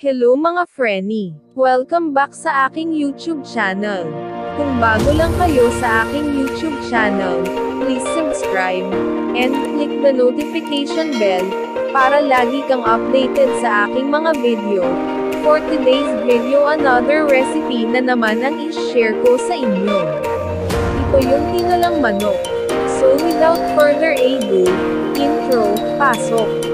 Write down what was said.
Hello mga frenny! Welcome back sa aking YouTube channel. Kung bago lang kayo sa aking YouTube channel, please subscribe, and click the notification bell, para lagi kang updated sa aking mga video. For today's video another recipe na naman ang i-share ko sa inyo. Ito yung tinolang manok. So without further ado, intro, pasok!